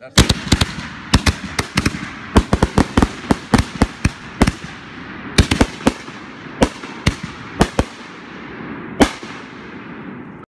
That's